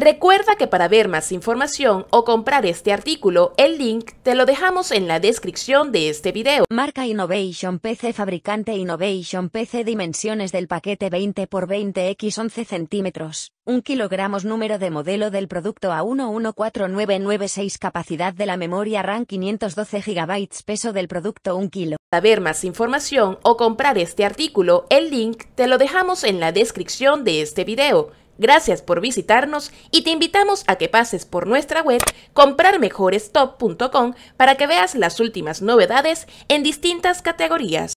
Recuerda que para ver más información o comprar este artículo, el link te lo dejamos en la descripción de este video. Marca Innovation PC Fabricante Innovation PC Dimensiones del paquete 20 x 20 x 11 centímetros. 1 kilogramos Número de modelo del producto A114996 Capacidad de la memoria RAM 512 GB Peso del producto 1 kilo. Para ver más información o comprar este artículo, el link te lo dejamos en la descripción de este video. Gracias por visitarnos y te invitamos a que pases por nuestra web comprarmejorestop.com para que veas las últimas novedades en distintas categorías.